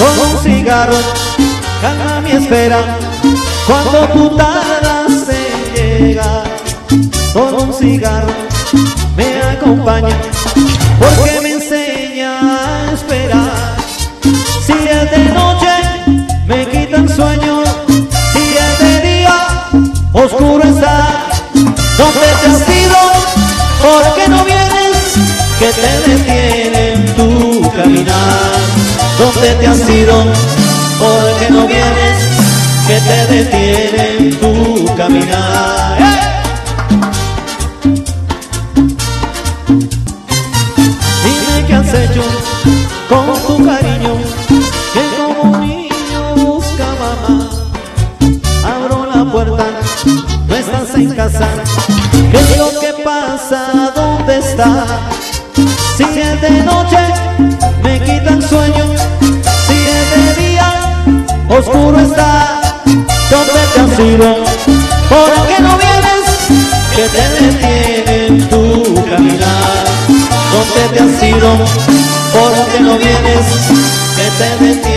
con un cigarro, calma mi espera, cuando tú tardas en llegar, con un cigarro me acompaña, porque me enseña a esperar. Si es de noche, me quita el sueño, si es de día, oscuro está, ¿dónde te has ido? ¿Por qué no vienes? Que te detiene en tu caminar. ¿Dónde te has ido? ¿Por qué no vienes? Que te detiene en tu caminar. Dime qué has hecho con tu cariño, que como un niño busca mamá. Abro la puerta, no estás en casa. ¿Qué es lo que pasa? ¿Dónde estás? Si es de noche, oscuro está. ¿Dónde te has ido? ¿Por qué no vienes? Que te detiene en tu caminar. ¿Dónde te has ido? ¿Por qué no vienes? Que te detiene